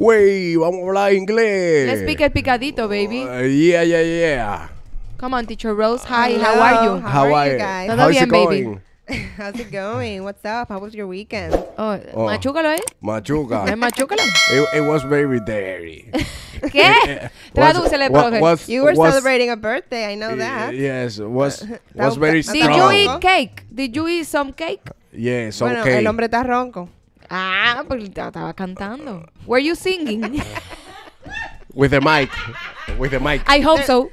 Wey, vamos a hablar inglés. Let's speak el picadito, baby. Uh, yeah, yeah, yeah. Come on, teacher Rose. Hi, how are you? How are you guys? Todo How's bien, it baby. going? How's it going? What's up? How was your weekend? Oh, Oh. machúcalo ahí. Machuca. ¿Es machúcalo? it, it was very dirty. ¿Qué? Tradúcele, profe. was- You were was- celebrating a birthday. I know that. Yes, was was very busca- Did strong. you Strong. eat cake? Did you eat some cake? Yes, bueno, okay. el hombre está ronco. Ah, pues estaba cantando. Were you singing? With the mic. With the mic. I hope so.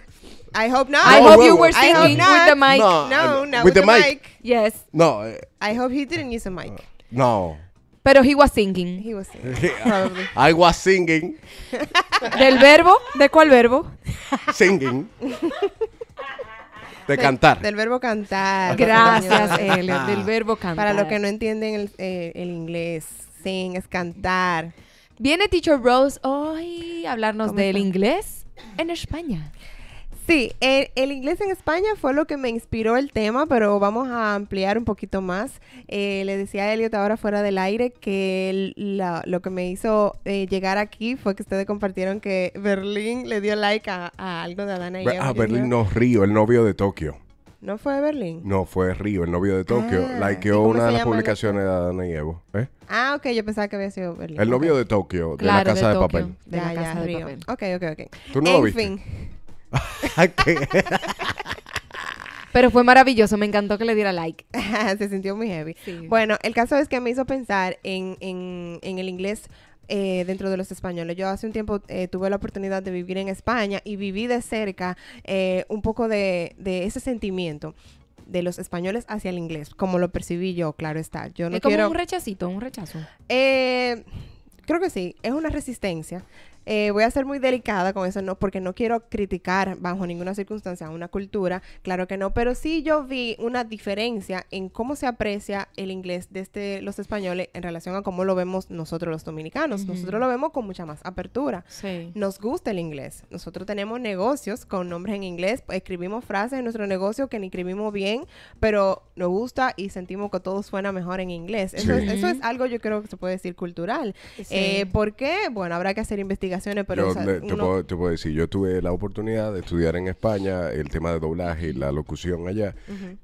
I hope not. I No, hope well, you were I hope singing with the mic. No, No, uh, not with with, the the, mic. mic. Yes. No, eh, I hope he didn't use a mic. no. Pero he was singing. He was singing, probably. I was singing, ¿Del verbo? ¿De cuál verbo? singing. De cantar. Del verbo cantar. Gracias. Elliot. Del verbo cantar. Para los que no entienden el, eh, el inglés, sing es cantar. Viene Teacher Rose hoy a hablarnos ¿Cómo del está? inglés en España. Sí, el, el inglés en España fue lo que me inspiró el tema, pero vamos a ampliar un poquito más. Eh, le decía a Elliot ahora fuera del aire que el- la- lo que me hizo eh, llegar aquí fue que ustedes compartieron que Berlín le dio like a, a algo de Adana y Eva. Ah, Berlín no, Río, el novio de Tokio. ¿No fue Berlín? No, fue Río, el novio de Tokio. Ah, ¿y Likeó una de las publicaciones de Adana y Evo. ¿eh? Ah, ok, yo pensaba que había sido Berlín. El novio de Tokio, de Claro, la casa de, papel. De Ya, la ya, casa de Río. papel. Ok, ok, ok. ¿Tú no lo en viste? fin. Pero fue maravilloso. Me encantó que le diera like. se sintió muy heavy. Sí. Bueno, el caso es que me hizo pensar en, en- en el inglés eh, dentro de los españoles. Yo hace un tiempo eh, tuve la oportunidad de vivir en España y viví de cerca eh, un poco de, de ese sentimiento de los españoles hacia el inglés, como lo percibí yo, claro está. Yo no es como quiero... un rechacito, un rechazo. Creo que sí, es una resistencia. Eh, voy a ser muy delicada con eso, no, porque no quiero criticar bajo ninguna circunstancia a una cultura, claro que no, pero sí yo vi una diferencia en cómo se aprecia el inglés desde los españoles en relación a cómo lo vemos nosotros los dominicanos. Nosotros lo vemos con mucha más apertura. Sí. Nos gusta el inglés. Nosotros tenemos negocios con nombres en inglés. Escribimos frases en nuestro negocio que ni escribimos bien, pero nos gusta y sentimos que todo suena mejor en inglés. Eso, Sí. es, eso es algo yo creo que se puede decir cultural. Eh, ¿Por qué? Bueno, habrá que hacer pero Yo o sea, le- te, uno- puedo, te puedo decir, yo tuve la oportunidad de estudiar en España el tema de doblaje y la locución allá.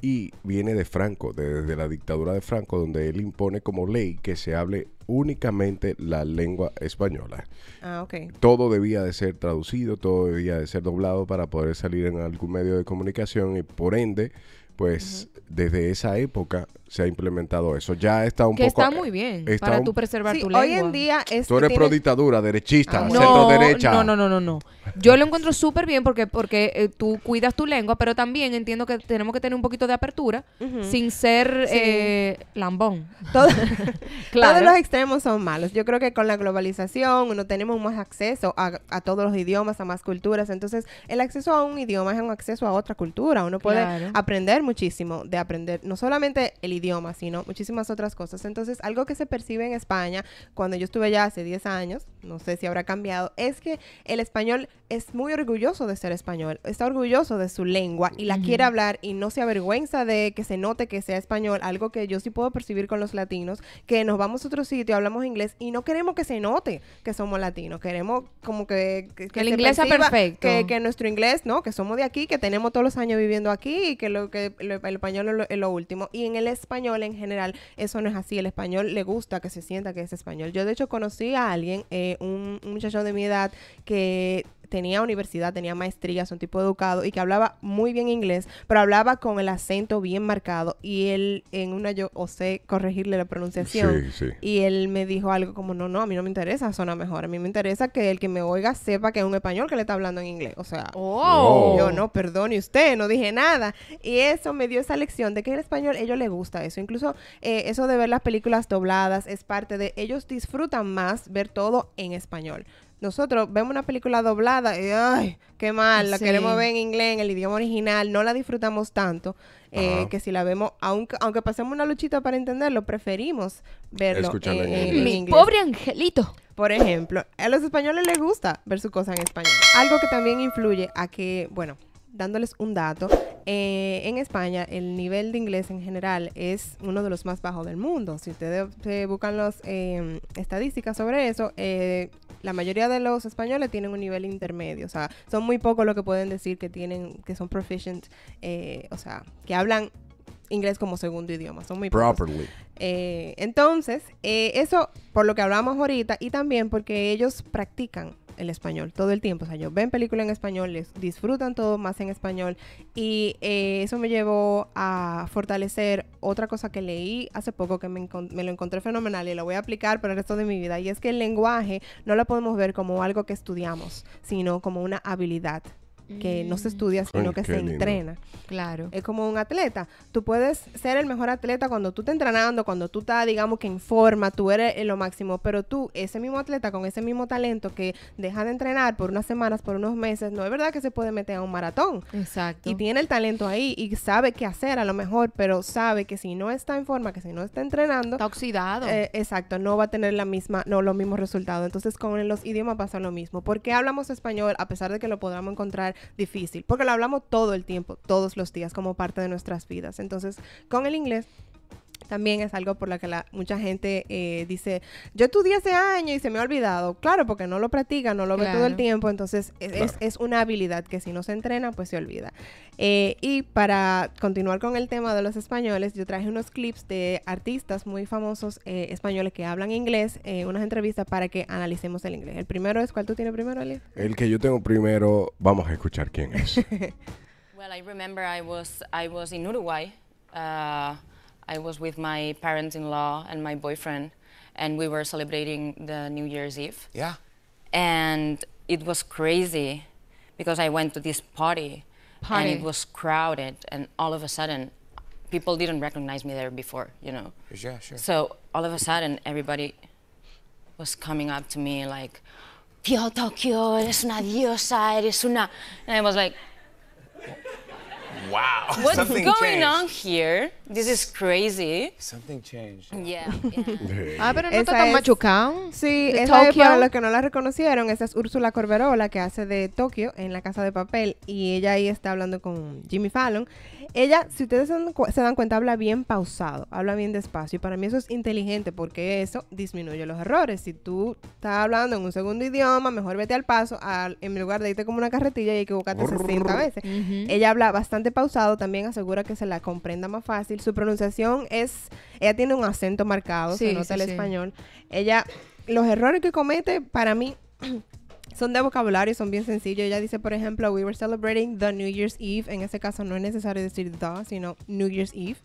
Y viene de Franco, de- desde la dictadura de Franco, donde él impone como ley que se hable únicamente la lengua española. Ah, ok. Todo debía de ser traducido, todo debía de ser doblado para poder salir en algún medio de comunicación y por ende, pues desde esa época se ha implementado eso. Ya está un Que poco... está muy bien está para un- tú preservar Sí, tu lengua. hoy en día es Tú eres tiene- pro dictadura, derechista, Ah, centro derecha. No, no, no, no, no. Yo lo encuentro súper bien porque, porque eh, tú cuidas tu lengua, pero también entiendo que tenemos que tener un poquito de apertura sin ser Sí. eh, lambón. Todo- Claro. Todos los extremos son malos. Yo creo que con la globalización uno tenemos más acceso a, a todos los idiomas, a más culturas. Entonces, el acceso a un idioma es un acceso a otra cultura. Uno puede Claro. aprender muchísimo de aprender no solamente el idioma, sino muchísimas otras cosas. Entonces, algo que se percibe en España, cuando yo estuve allá hace 10 años, no sé si habrá cambiado, es que el español es muy orgulloso de ser español, está orgulloso de su lengua y la quiere hablar y no se avergüenza de que se note que sea español, algo que yo sí puedo percibir con los latinos, que nos vamos a otro sitio, hablamos inglés y no queremos que se note que somos latinos, queremos como que... Que, el se inglés sea perfecto. Que, que nuestro inglés, ¿no? Que somos de aquí, que tenemos todos los años viviendo aquí y que lo que lo- el español es lo, es lo último. Y en el español en general eso no es así, el español le gusta que se sienta que es español. Yo de hecho conocí a alguien, eh, un, un muchacho de mi edad que tenía universidad, tenía maestrías, un tipo educado y que hablaba muy bien inglés, pero hablaba con el acento bien marcado y él en una yo osé corregirle la pronunciación Sí, sí. y él me dijo algo como, no, no, a mí no me interesa zona mejor, a mí me interesa que el que me oiga sepa que es un español que le está hablando en inglés, o sea... Oh. Yo no, perdone usted, no dije nada. Y eso me dio esa lección de que el español, ellos les gusta eso. Incluso eh, eso de ver las películas dobladas es parte de, ellos disfrutan más ver todo en español. Nosotros vemos una película doblada y, ay, qué mal, la Sí. queremos ver en inglés, en el idioma original, no la disfrutamos tanto eh, que si la vemos, aunque, aunque pasemos una luchita para entenderlo, preferimos verlo en en, en- inglés. en Mi inglés. pobre angelito. Por ejemplo, a los españoles les gusta ver su cosa en español. Algo que también influye a que, bueno, dándoles un dato, eh, en España el nivel de inglés en general es uno de los más bajos del mundo. Si ustedes eh, buscan las estadísticas sobre eso, eh, la mayoría de los españoles tienen un nivel intermedio. O sea, son muy pocos los que pueden decir que tienen, que son proficient, eh, o sea, que hablan inglés como segundo idioma. Son muy pocos. Eh, entonces, eh, eso por lo que hablamos ahorita y también porque ellos practican el español todo el tiempo. O sea, ellos ven películas en español, les disfrutan todo más en español y eh, eso me llevó a fortalecer otra cosa que leí hace poco que me, me lo encontré fenomenal y lo voy a aplicar para el resto de mi vida y es que el lenguaje no lo podemos ver como algo que estudiamos, sino como una habilidad que no se estudia, sino Ay, que se lindo. entrena. Claro. Es como un atleta. Tú puedes ser el mejor atleta cuando tú estás entrenando, cuando tú estás, digamos que en forma, tú eres lo máximo, pero tú, ese mismo atleta con ese mismo talento que deja de entrenar por unas semanas, por unos meses, no es verdad que se puede meter a un maratón. Exacto. Y tiene el talento ahí y sabe qué hacer a lo mejor, pero sabe que si no está en forma, que si no está entrenando, Está oxidado. eh, exacto, no va a tener la misma, no los mismos resultados. Entonces con los idiomas pasa lo mismo. ¿Por qué hablamos español a pesar de que lo podamos encontrar difícil? Porque lo hablamos todo el tiempo, todos los días, como parte de nuestras vidas. Entonces, con el inglés también es algo por lo que la, mucha gente eh, dice, yo estudié hace años y se me ha olvidado. Claro, porque no lo practica, no lo ve todo el Claro. tiempo, entonces es, es- Claro. es una habilidad que si no se entrena, pues se olvida. Eh, y para continuar con el tema de los españoles, yo traje unos clips de artistas muy famosos eh, españoles que hablan inglés, eh, unas entrevistas para que analicemos el inglés. El primero es, ¿cuál tú tienes primero, Eli? El que yo tengo primero, vamos a escuchar quién es. Well, I remember I was I was in Uruguay. Uh, I was with my parents-in-law and my boyfriend, and we were celebrating the New Year's Eve. Yeah. And it was crazy because I went to this party, and it was crowded, and all of a sudden, people didn't recognize me there before, you know. Yeah, sure. So all of a sudden, everybody was coming up to me like, "Tío Tokyo, eres una diosa, eres una," and I was like. Wow. What's Something going changed. on here? This is crazy. Something changed. Yeah. yeah. ah, pero no está tan es- machucado. Sí, De esa es para los que no la reconocieron, esa es Úrsula Corberola que hace de Tokio en La Casa de Papel y ella ahí está hablando con Jimmy Fallon. Ella, si ustedes se dan, cu- se dan cuenta, habla bien pausado, habla bien despacio y para mí eso es inteligente porque eso disminuye los errores. Si tú estás hablando en un segundo idioma, mejor vete al paso al- en lugar de irte como una carretilla y equivocarte 60 veces. Ella habla bastante pausado, también asegura que se la comprenda más fácil. Su pronunciación es, ella tiene un acento marcado, se nota sí, el sí. español. Ella, los errores que comete, para mí, son de vocabulario, son bien sencillos. Ella dice, por ejemplo, we were celebrating the New Year's Eve. En ese caso no es necesario decir the, sino New Year's Eve.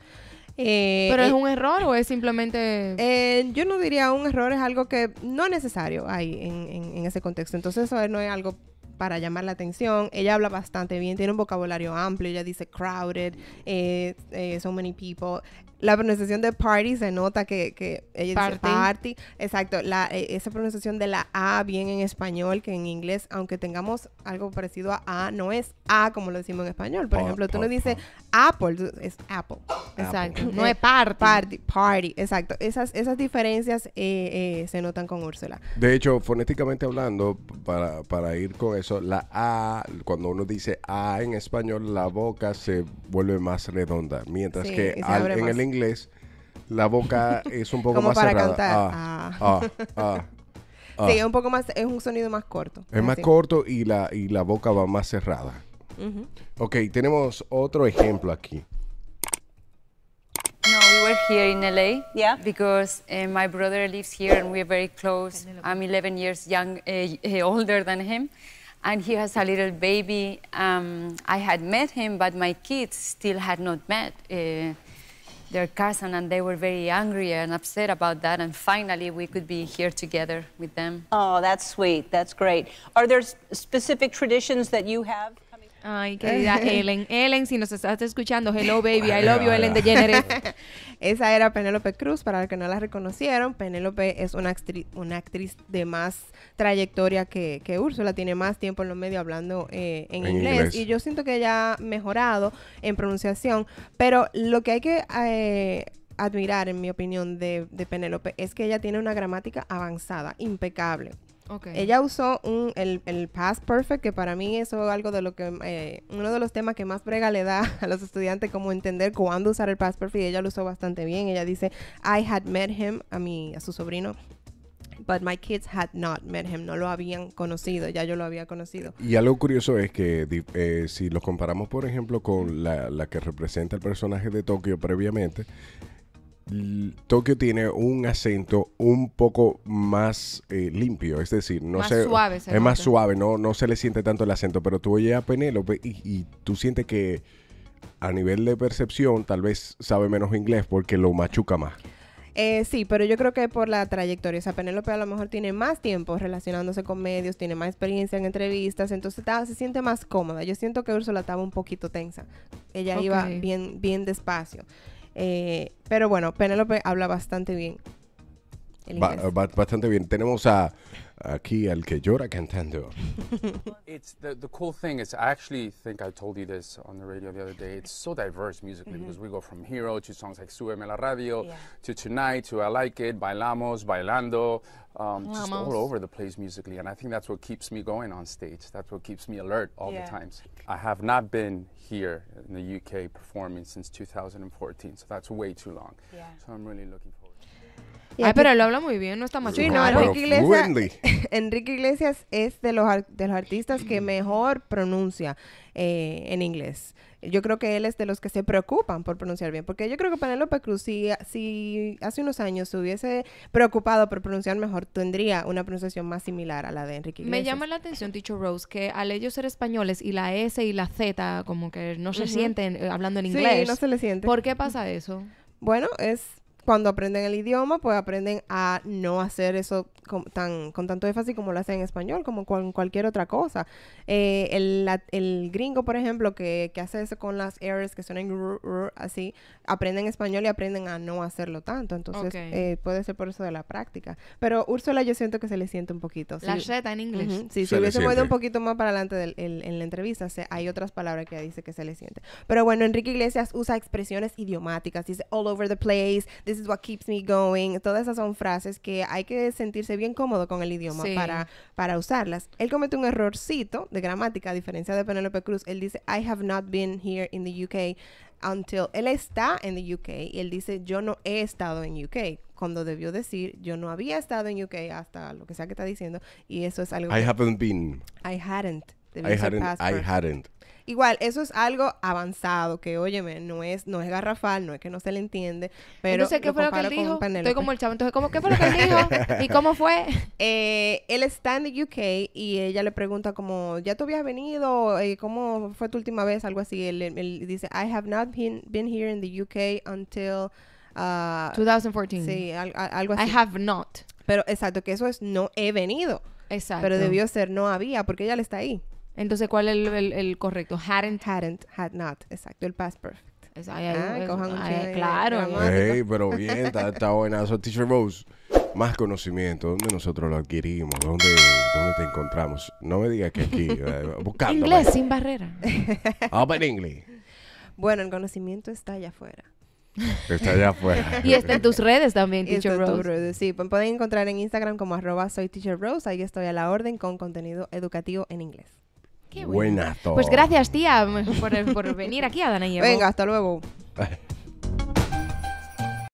Eh, ¿Pero eh, es un error o es simplemente...? eh, yo no diría un error, es algo que no es necesario ahí en, en- en ese contexto. Entonces eso no es algo para llamar la atención. Ella habla bastante bien, tiene un vocabulario amplio. Ella dice crowded, eh, eh, so many people. La pronunciación de party se nota que, que ella Party. dice party. Exacto, la, eh, esa pronunciación de la A bien en español que en inglés, aunque tengamos algo parecido a A, no es A como lo decimos en español. Por Pa- ejemplo, tú pa- no dices Apple, tú- es Apple. Exacto. Apple. No es party. Party, party, exacto. Esas, esas diferencias eh, eh, se notan con Úrsula. De hecho, fonéticamente hablando, para, para ir con eso, la A, cuando uno dice A en español, la boca se vuelve más redonda. Mientras Sí, que al- en el inglés, la boca es un poco Como más para cerrada. cantar. Ah, ah, ah, ah. Sí, es un poco más, es un sonido más corto. Es más así. corto y la, y la boca va más cerrada. Ujú. Ok, tenemos otro ejemplo aquí. No, we were here in LA. Yeah. Because uh, my brother lives here and we're very close. I'm 11 years young, uh, uh, older than him. And he has a little baby. Um, I had met him, but my kids still had not met uh, their cousin, and they were very angry and upset about that. And finally, we could be here together with them. Oh, that's sweet. That's great. Are there specific traditions that you have? coming- Ay, querida Ellen. Ellen, si nos estás escuchando, hello baby, I love you, Ellen DeGeneres. Esa era Penélope Cruz, para los que no la reconocieron. Penélope es una actriz, una actriz de más trayectoria que, que Úrsula, tiene más tiempo en los medios hablando eh, en, En inglés. inglés. Y yo siento que ella ha mejorado en pronunciación, pero lo que hay que eh, admirar, en mi opinión, de, de Penélope es que ella tiene una gramática avanzada, impecable. Ok. Ella usó un, el, el past perfect, que para mí eso es algo de lo que, eh, uno de los temas que más brega le da a los estudiantes, como entender cuándo usar el past perfect, y ella lo usó bastante bien. Ella dice, I had met him, a mi, a su sobrino, but my kids had not met him, no lo habían conocido, ya yo lo había conocido. Y algo curioso es que di- eh, si los comparamos, por ejemplo, con la, la que representa el personaje de Tokio previamente, Tokio tiene un acento un poco más eh, limpio, es decir, no Más sé, suave se es más suave, no, no se le siente tanto el acento, pero tú oyes a Penélope y, y tú sientes que a nivel de percepción tal vez sabe menos inglés porque lo machuca más. Eh, sí, pero yo creo que por la trayectoria, o sea, Penélope a lo mejor tiene más tiempo relacionándose con medios, tiene más experiencia en entrevistas, entonces estaba- se siente más cómoda. Yo siento que Úrsula estaba un poquito tensa. Ella iba bien, bien despacio. Eh, pero bueno, Penélope habla bastante bien. El Ba- ba- bastante bien. Tenemos a aquí al que llora cantando. It's the, the cool thing is I actually think I told you this on the radio the other day. It's so diverse musically because we go from Hero to songs like Súbeme la Radio to Tonight to I Like It, Bailamos, Bailando, um, just all over the place musically. And I think that's what keeps me going on stage. That's what keeps me alert all Yeah. the times. I have not been here in the UK performing since 2014, so that's way too long. Yeah. So I'm really looking forward. Y Ay, aquí- pero él lo habla muy bien, no está machucado. Sí, no, Enrique Iglesias, fluently. Enrique Iglesias es de los, de los artistas que mejor pronuncia eh, en inglés. Yo creo que él es de los que se preocupan por pronunciar bien, porque yo creo que Penélope Cruz, si, si hace unos años se hubiese preocupado por pronunciar mejor, tendría una pronunciación más similar a la de Enrique Me Iglesias. llama la atención, Teacher Rose, que al ellos ser españoles y la S y la Z como que no se sienten eh, hablando en Sí, inglés. no se le siente. ¿Por qué pasa eso? Bueno, es cuando aprenden el idioma, pues aprenden a no hacer eso con, tan, con tanto énfasis como lo hacen en español, como con cualquier otra cosa. Eh, el, la- el gringo, por ejemplo, que, que hace eso con las errors que suenan ru- ru- así, aprenden español y aprenden a no hacerlo tanto. Entonces, Ok. eh, puede ser por eso de la práctica. Pero Úrsula yo siento que se le siente un poquito. La Sí. Z en inglés. Ujú, Sí, Se si hubiese ido un poquito más para adelante del- el- en la entrevista, se- hay otras palabras que dice que se le siente. Pero bueno, Enrique Iglesias usa expresiones idiomáticas, dice all over the place, this is what keeps me going. Todas esas son frases que hay que sentirse bien cómodo con el idioma Sí. para, para usarlas. Él comete un errorcito de gramática, a diferencia de Penélope Cruz. Él dice, I have not been here in the UK until... Él está en the UK y él dice, yo no he estado en UK. Cuando debió decir, yo no había estado en UK hasta lo que sea que está diciendo. Y eso es algo I que- haven't been. I hadn't. Debió I hadn't. I hadn't. Igual, eso es algo avanzado que, óyeme, no es, no es garrafal, no es que no se le entiende, pero Entonces, ¿qué fue lo que él dijo? Estoy como el chavo. Entonces, ¿cómo, ¿qué fue lo que él dijo? ¿Y cómo fue? Eh, él está en the UK y ella le pregunta como, ¿ya tú habías venido? Eh, ¿Cómo fue tu última vez? Algo así. Él, él dice, I have not been, been here in the UK until... uh, 2014. sí, al- al- algo I así. have not. Pero exacto, que eso es no he venido. Exacto. Pero debió ser no había, porque ella le está ahí. Entonces, ¿cuál es el, el- el correcto? Hadn't. Hadn't, had not. Exacto, el past perfect. Es- ay, ay, Ah, cojan un ay, claro. Hey, pero bien, está, está buenazo. Teacher Rose, más conocimiento. ¿Dónde nosotros lo adquirimos? ¿Dónde, dónde te encontramos? No me digas que aquí, eh, buscándome. Inglés sin barrera. Open English. Bueno, el conocimiento está allá afuera. Está allá afuera. y está en tus redes también, Y Teacher Rose. Sí, pueden encontrar en Instagram como arroba soy teacher Rose. Ahí estoy a la orden con contenido educativo en inglés. Qué bueno. Buenazo. Pues gracias, tía, por, por venir aquí a Dana y Evo. Venga, hasta luego.